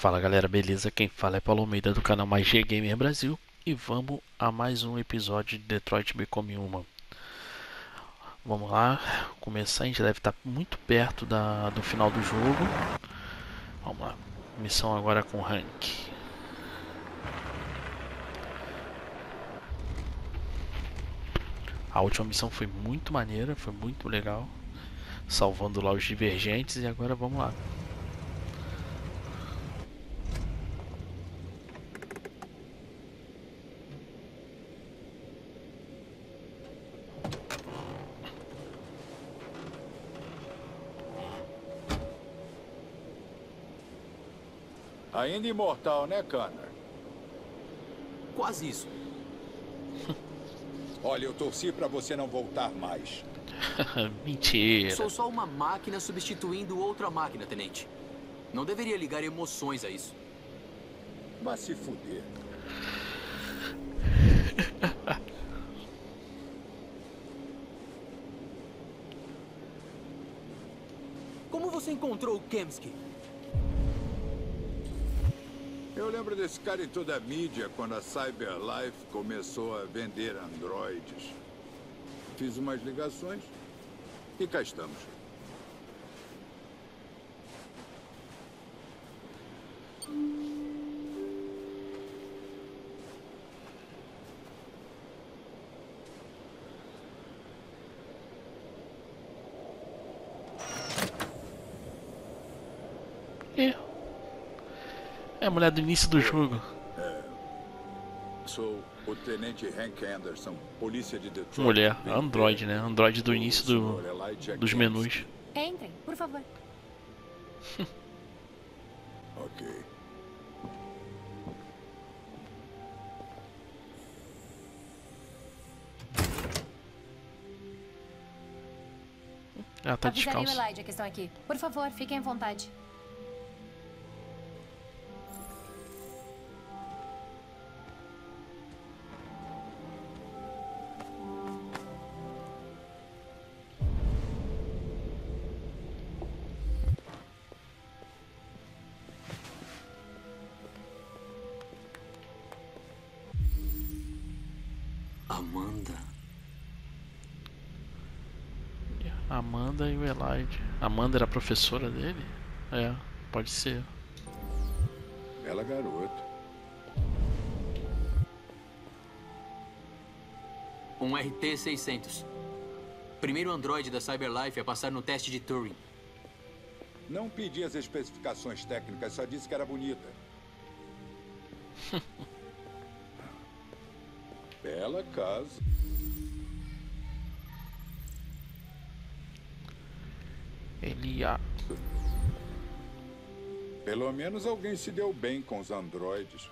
Fala galera, beleza? Quem fala é Paulo Almeida do canal Mais G Gamer Brasil e vamos a mais um episódio de Detroit Become Human. Vamos lá, começar, a gente deve estar muito perto da, do final do jogo. Vamos lá, missão agora com Rank. A última missão foi muito maneira, foi muito legal. Salvando lá os divergentes e agora vamos lá. Ainda imortal, né, Connor? Quase isso. Olha, eu torci pra você não voltar mais. Mentira. Sou só uma máquina substituindo outra máquina, tenente. Não deveria ligar emoções a isso. Vá se fuder. Como você encontrou o Kemsky? Eu lembro desse cara em toda a mídia quando a Cyberlife começou a vender androides. Fiz umas ligações e cá estamos. A mulher do início do jogo. Sou o Tenente Hank Anderson, polícia de Detroit. Mulher, Android, né? Android do início do, dos menus. Entrem, por favor. Ok. Ela tá Avisarei o descalça. Elijah que estão aqui. Por favor, fiquem à vontade. Amanda e o Elijah. Amanda era a professora dele? É, pode ser. Bela garota. Um RT-600. Primeiro androide da Cyberlife a passar no teste de Turing. Não pedi as especificações técnicas, só disse que era bonita. Bela casa. Elia. Pelo menos alguém se deu bem com os androides.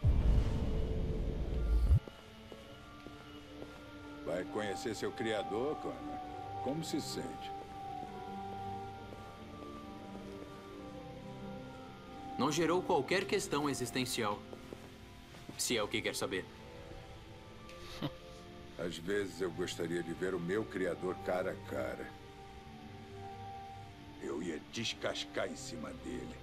Vai conhecer seu criador, Connor? Como se sente? Não gerou qualquer questão existencial. Se é o que quer saber. Às vezes eu gostaria de ver o meu criador cara a cara. Eu ia descascar em cima dele.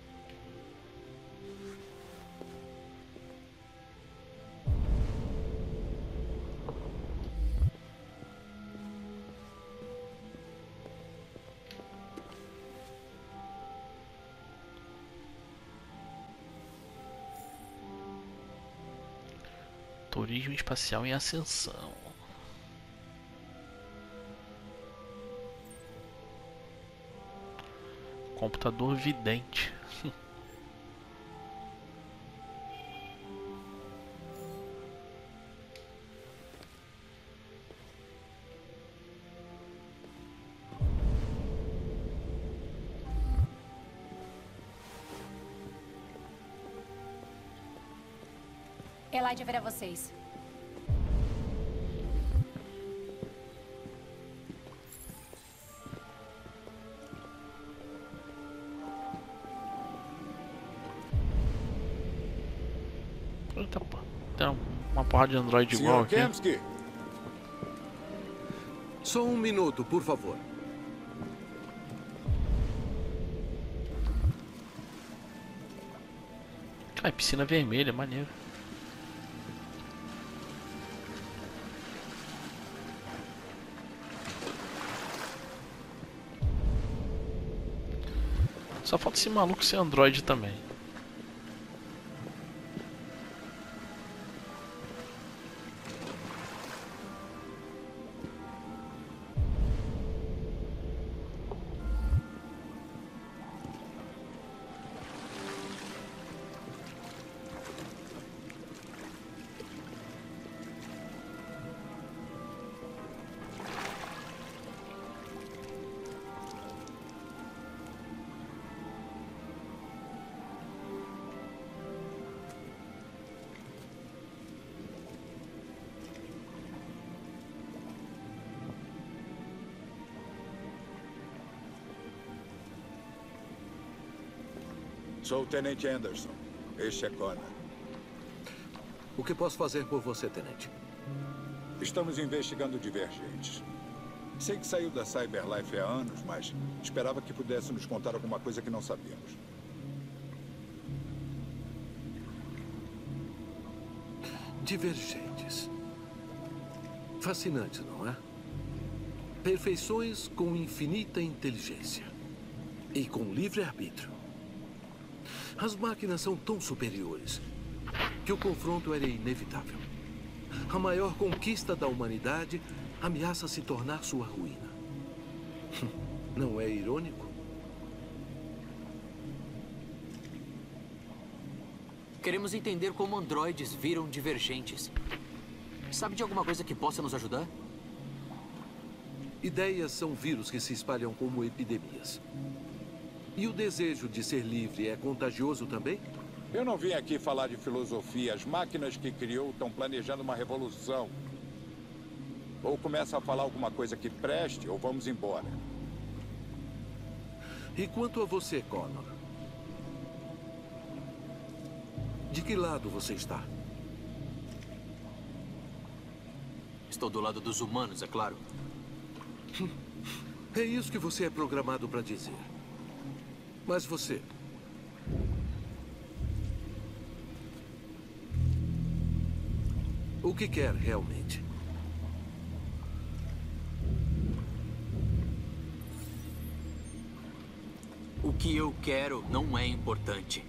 Turismo espacial em ascensão. Computador vidente. Elijah verá vocês. Uma porrada de Android igual aqui. Kemsky, Só um minuto, por favor. Ah, é piscina vermelha, maneiro. Só falta esse maluco ser Android também. Sou o Tenente Anderson. Este é Connor. O que posso fazer por você, Tenente? Estamos investigando divergentes. Sei que saiu da Cyberlife há anos, mas esperava que pudesse nos contar alguma coisa que não sabíamos. Divergentes. Fascinante, não é? Perfeições com infinita inteligência. E com livre-arbítrio. As máquinas são tão superiores que o confronto era inevitável. A maior conquista da humanidade ameaça se tornar sua ruína. Não é irônico? Queremos entender como androides viram divergentes. Sabe de alguma coisa que possa nos ajudar? Ideias são vírus que se espalham como epidemias. E o desejo de ser livre é contagioso também? Eu não vim aqui falar de filosofia. As máquinas que criou estão planejando uma revolução. Ou começa a falar alguma coisa que preste, ou vamos embora. E quanto a você, Connor? De que lado você está? Estou do lado dos humanos, é claro. É isso que você é programado para dizer. Mas você. O que quer realmente? O que eu quero não é importante.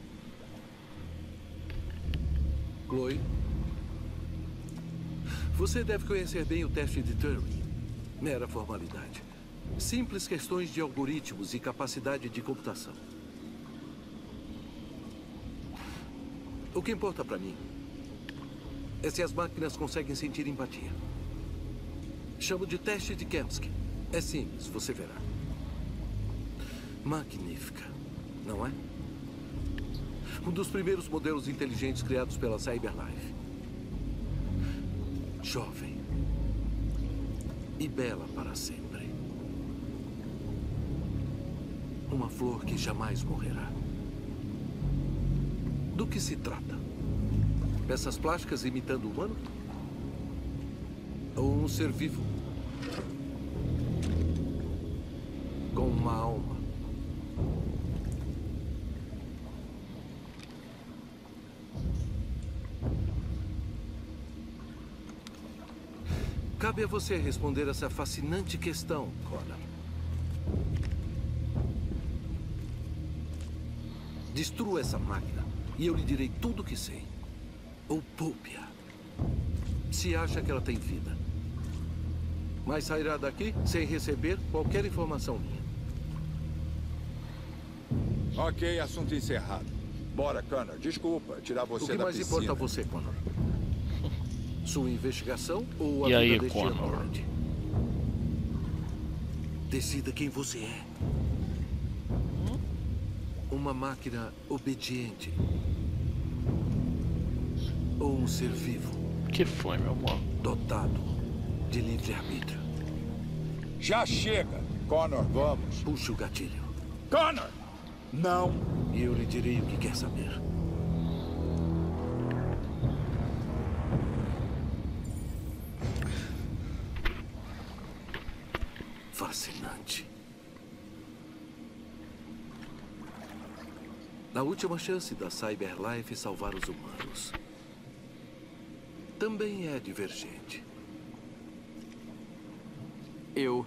Chloe? Você deve conhecer bem o teste de Turing. Mera formalidade. Simples questões de algoritmos e capacidade de computação. O que importa para mim é se as máquinas conseguem sentir empatia. Chamo de teste de Kamsky. É simples, você verá. Magnífica, não é? Um dos primeiros modelos inteligentes criados pela Cyberlife. Jovem. E bela para sempre. Uma flor que jamais morrerá. Do que se trata? Peças plásticas imitando o humano? Ou um ser vivo? Com uma alma? Cabe a você responder essa fascinante questão, Connor. Destrua essa máquina e eu lhe direi tudo o que sei. Ou poupe-a. Se acha que ela tem vida. Mas sairá daqui sem receber qualquer informação minha. Ok, assunto encerrado. Bora, Connor. Desculpa tirar você o que da mais piscina. importa a você, Connor? Sua investigação ou a E vida aí, deste Connor? Decida quem você é. Uma máquina obediente. Ou um ser vivo, que foi, meu amor? dotado de livre-arbítrio. Já chega. Connor, vamos. Puxe o gatilho. Connor! Não. E eu lhe direi o que quer saber. Última chance da Cyberlife salvar os humanos. Também é divergente. Eu.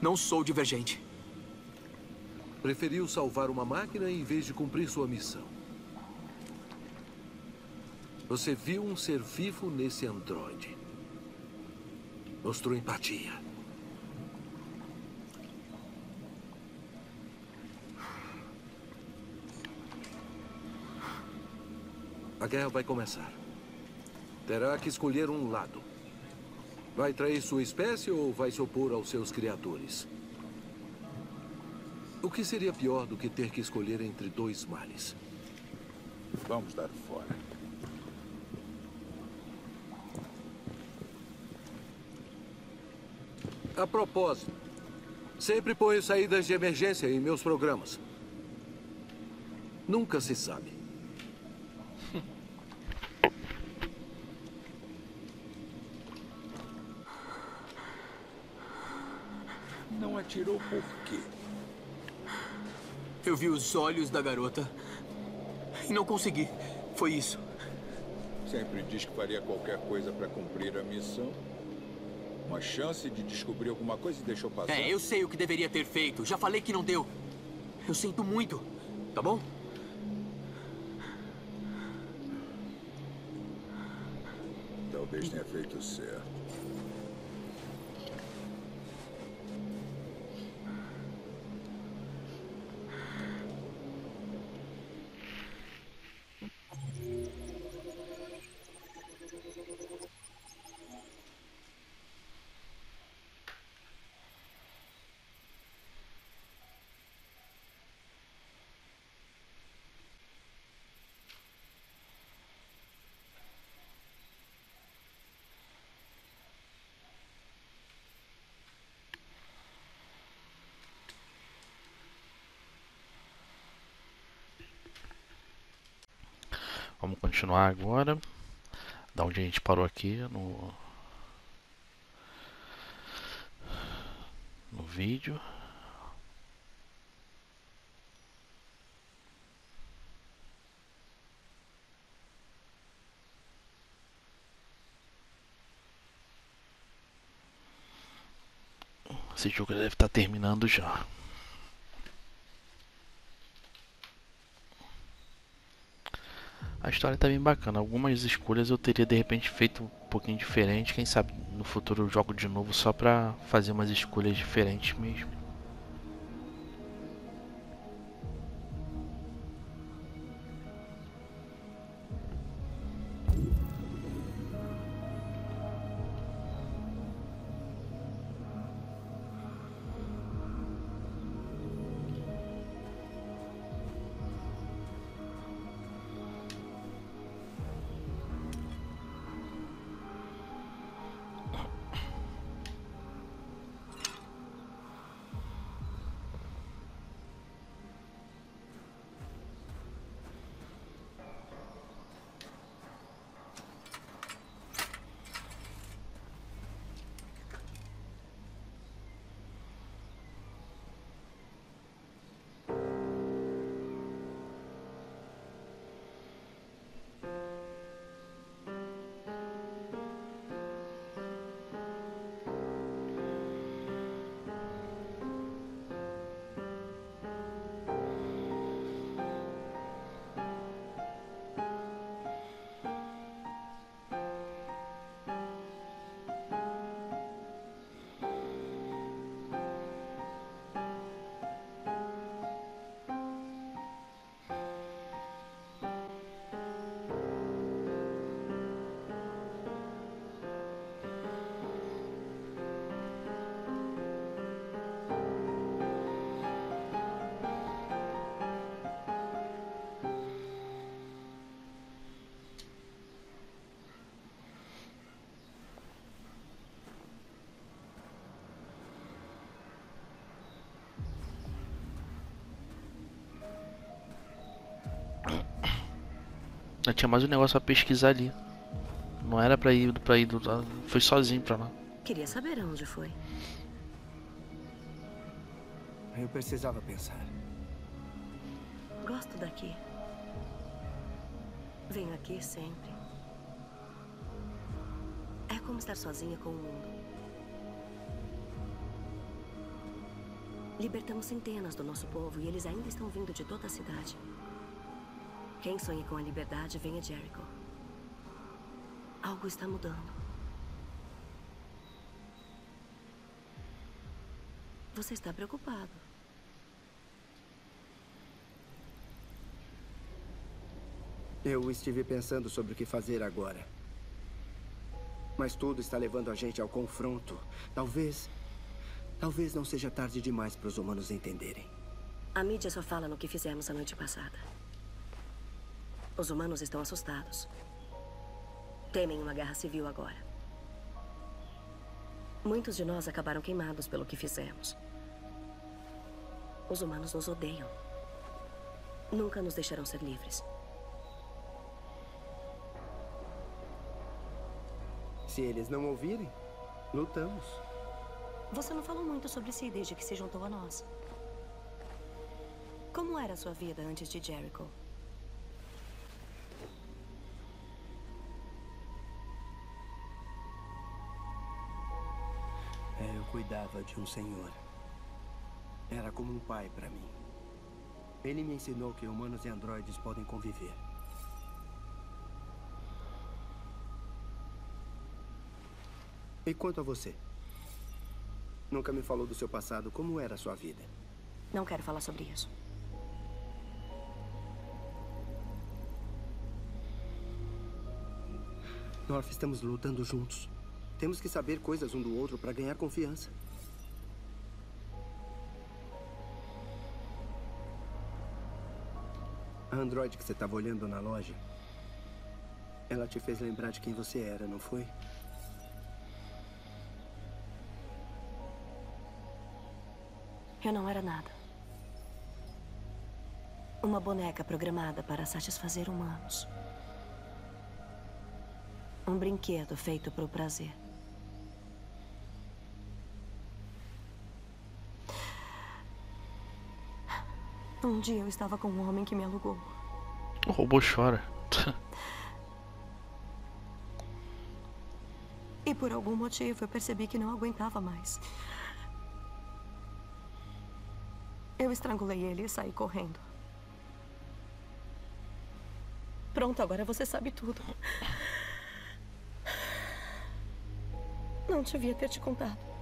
Não sou divergente. Preferiu salvar uma máquina em vez de cumprir sua missão. Você viu um ser vivo nesse androide. Mostrou empatia. A guerra vai começar. Terá que escolher um lado. Vai trair sua espécie ou vai se opor aos seus criadores? O que seria pior do que ter que escolher entre dois males? Vamos dar fora. A propósito, sempre ponho saídas de emergência em meus programas. Nunca se sabe. Não atirou por quê? Eu vi os olhos da garota. E não consegui. Foi isso. Sempre diz que faria qualquer coisa para cumprir a missão. Uma chance de descobrir alguma coisa e deixou passar. É, eu sei o que deveria ter feito. Já falei que não deu. Eu sinto muito. Tá bom? Talvez tenha feito certo. Vamos continuar agora. Da onde a gente parou aqui no no vídeo. Esse jogo deve estar terminando já. A história tá bem bacana. Algumas escolhas eu teria de repente feito um pouquinho diferente. Quem sabe no futuro eu jogo de novo só pra fazer umas escolhas diferentes mesmo. Eu tinha mais um negócio pra pesquisar ali. Não era pra ir pra ir do lado. Foi sozinho pra lá. Queria saber aonde foi. Eu precisava pensar. Gosto daqui. Venho aqui sempre. É como estar sozinha com o mundo. Libertamos centenas do nosso povo e eles ainda estão vindo de toda a cidade. Quem sonha com a liberdade, vem a Jericho. Algo está mudando. Você está preocupado. Eu estive pensando sobre o que fazer agora. Mas tudo está levando a gente ao confronto. Talvez. Talvez não seja tarde demais para os humanos entenderem. A mídia só fala no que fizemos a noite passada. Os humanos estão assustados. Temem uma guerra civil agora. Muitos de nós acabaram queimados pelo que fizemos. Os humanos nos odeiam. Nunca nos deixarão ser livres. Se eles não ouvirem, lutamos. Você não falou muito sobre si desde que se juntou a nós. Como era a sua vida antes de Jericho? Cuidava de um senhor. Era como um pai para mim. Ele me ensinou que humanos e androides podem conviver. E quanto a você? Nunca me falou do seu passado. Como era a sua vida? Não quero falar sobre isso. North, estamos lutando juntos. Temos que saber coisas um do outro para ganhar confiança. A androide que você estava olhando na loja, ela te fez lembrar de quem você era, não foi? Eu não era nada. Uma boneca programada para satisfazer humanos. Um brinquedo feito para o prazer. Um dia eu estava com um homem que me alugou. O robô chora. E por algum motivo eu percebi que não aguentava mais. Eu estrangulei ele e saí correndo. Pronto, agora você sabe tudo. Não devia ter te contado.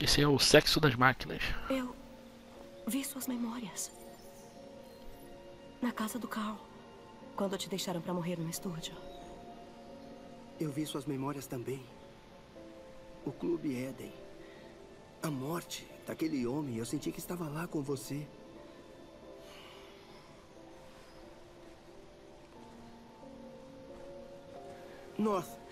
Esse é o sexo das máquinas. Eu vi suas memórias. Na casa do Carl. Quando te deixaram para morrer no estúdio. Eu vi suas memórias também. O Clube Éden. A morte daquele homem. Eu senti que estava lá com você. North.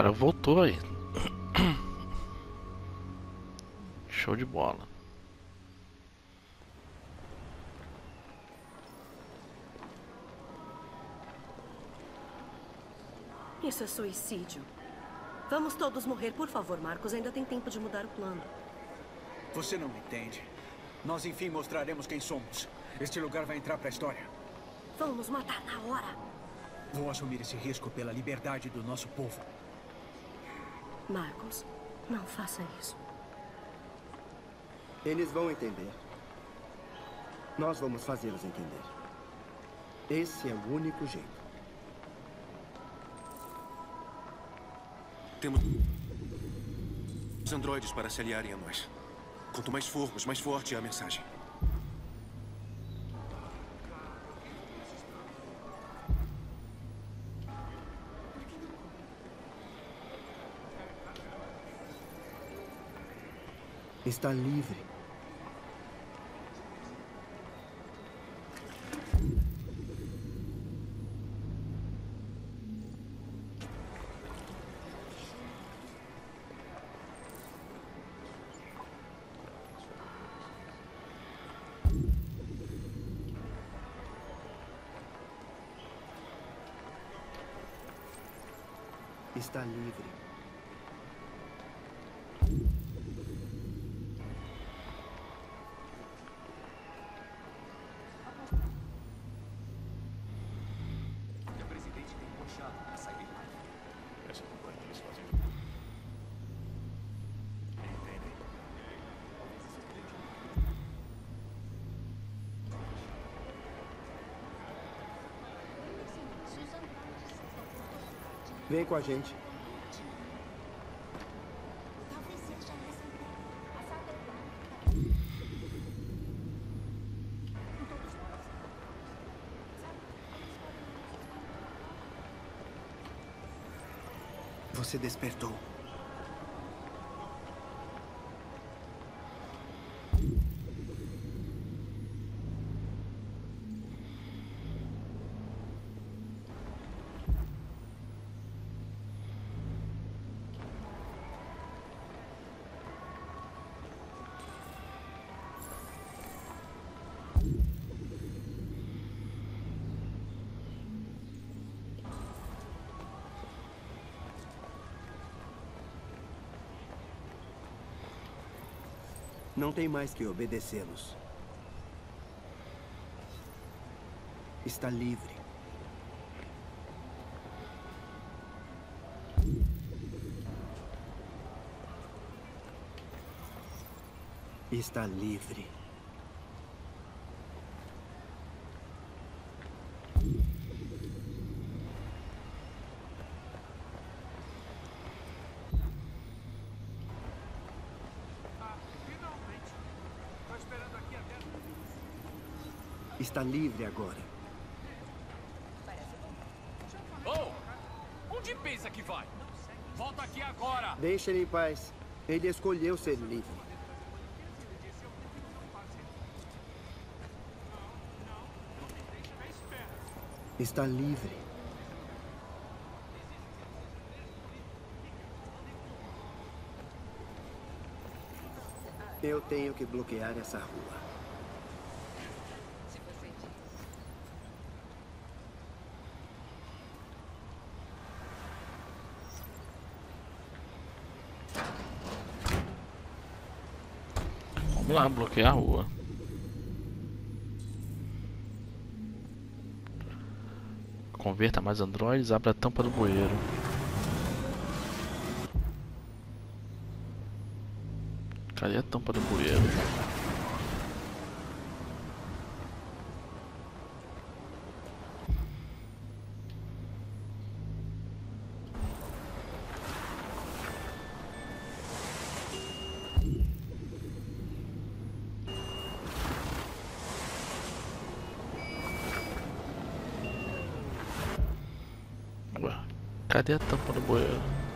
Cara voltou aí. Show de bola. Isso é suicídio. Vamos todos morrer, por favor, Marcos. Ainda tem tempo de mudar o plano. Você não me entende. Nós enfim mostraremos quem somos. Este lugar vai entrar para a história. Vão nos matar na hora. Vou assumir esse risco pela liberdade do nosso povo. Marcos, Não faça isso. Eles vão entender. Nós vamos fazê-los entender. Esse é o único jeito. Temos os androides para se aliarem a nós. Quanto mais formos, mais forte é a mensagem. Está livre. Vem com a gente. Você despertou. Não tem mais que obedecê-los. Está livre. Está livre. Está livre agora. Oh! Onde pensa que vai? Volta aqui agora! Deixe ele em paz. Ele escolheu ser livre. Está livre. Eu tenho que bloquear essa rua. Vamos lá, bloquear a rua. Converta mais androides, abra a tampa do bueiro. Cadê a tampa do bueiro? Ué, Cadê a?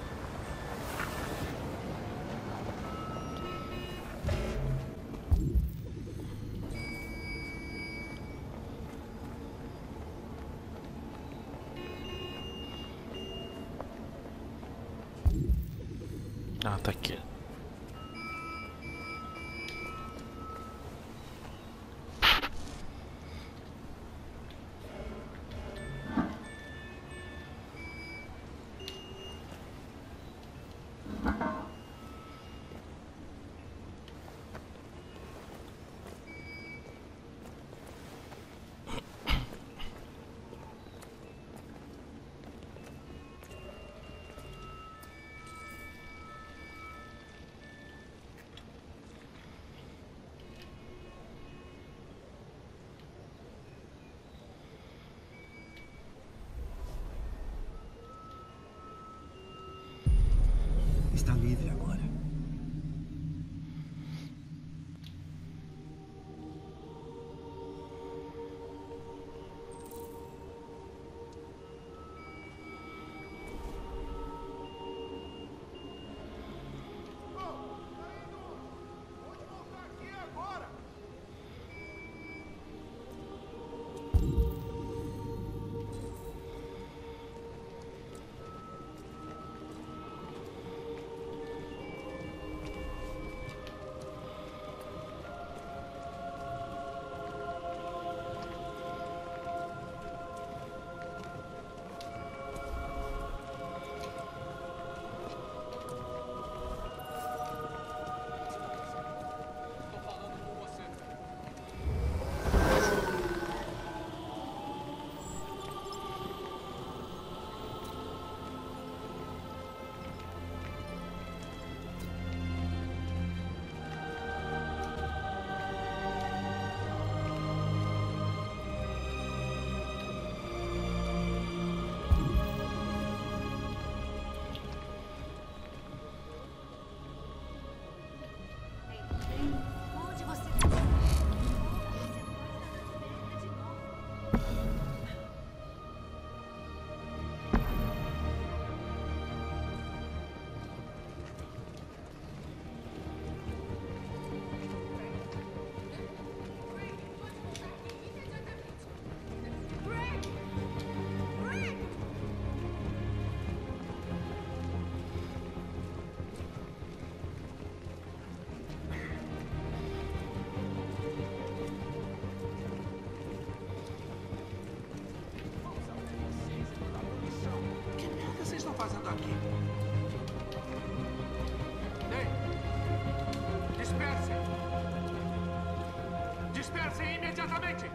Imediatamente!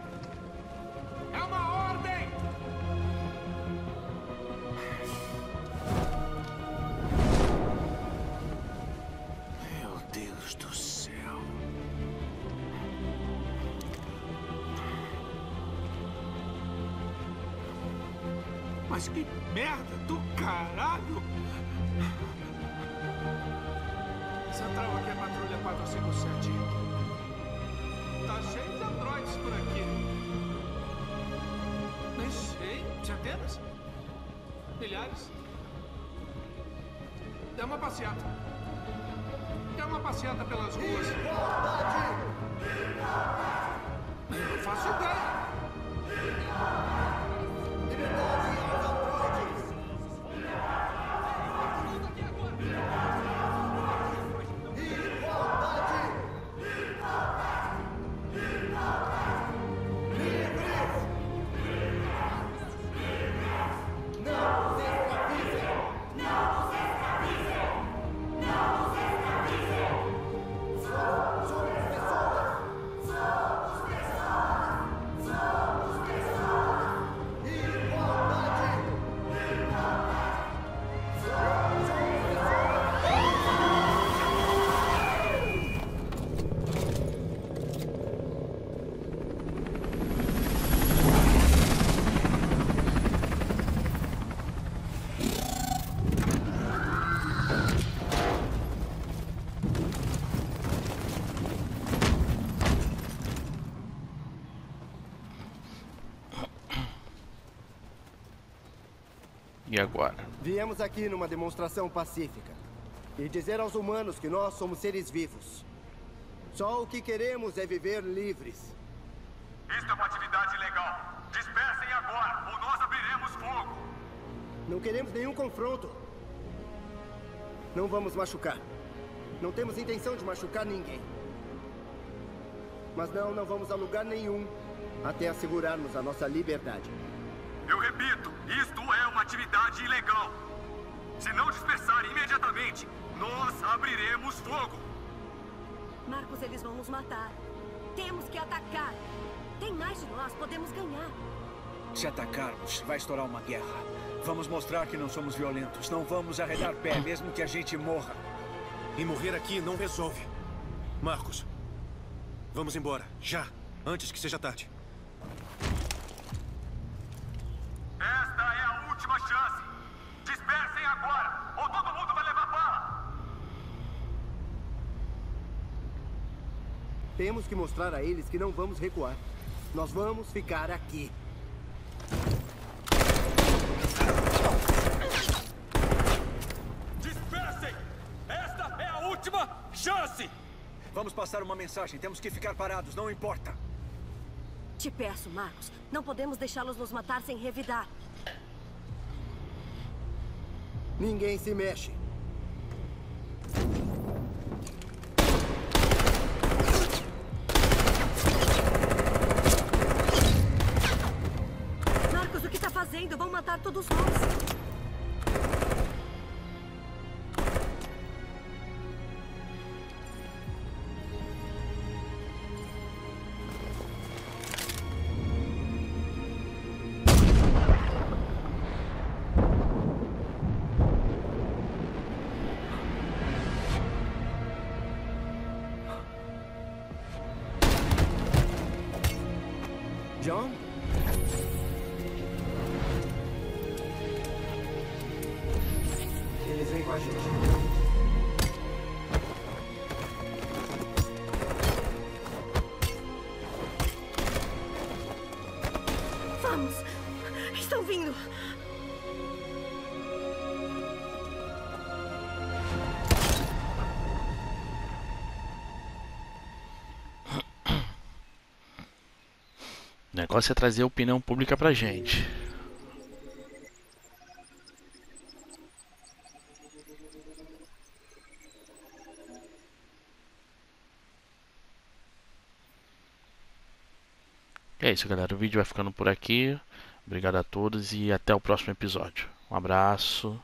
É uma ordem! Meu Deus do céu. Mas que merda do caralho! Central, aqui é a patrulha 457. Centenas? Milhares? Dá uma passeata. Dá uma passeata pelas ruas. Eu faço ideia. Agora? Viemos aqui numa demonstração pacífica e dizer aos humanos que nós somos seres vivos. Só o que queremos é viver livres. Isto é uma atividade ilegal. Dispersem agora, ou nós abriremos fogo. Não queremos nenhum confronto. Não vamos machucar. Não temos intenção de machucar ninguém. Mas não, não vamos a lugar nenhum até assegurarmos a nossa liberdade. Eu repito, isto é uma atividade ilegal. Se não dispersarem imediatamente, nós abriremos fogo. Marcos, eles vão nos matar. Temos que atacar. Tem mais de nós, podemos ganhar. Se atacarmos, vai estourar uma guerra. Vamos mostrar que não somos violentos. Não vamos arredar pé, mesmo que a gente morra. E morrer aqui não resolve. Marcos, vamos embora, já, antes que seja tarde. Esta é a última chance. Dispersem agora, ou todo mundo vai levar bala. Temos que mostrar a eles que não vamos recuar. Nós vamos ficar aqui. Dispersem! Esta é a última chance! Vamos passar uma mensagem. Temos que ficar parados, não importa. Te peço, Marcos. Não podemos deixá-los nos matar sem revidar. Ninguém se mexe. John? Negócio é trazer a opinião pública pra gente. É isso, galera. O vídeo vai ficando por aqui. Obrigado a todos e até o próximo episódio. Um abraço.